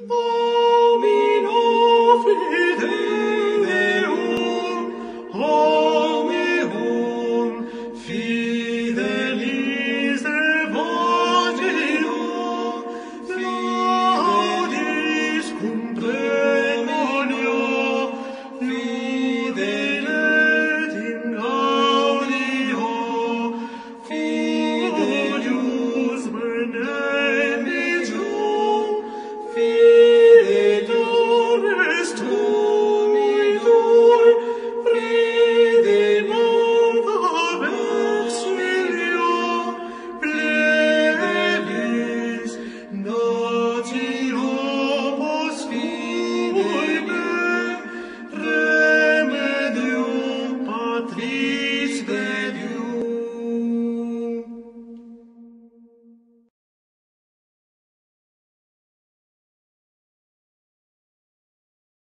Lord. Holy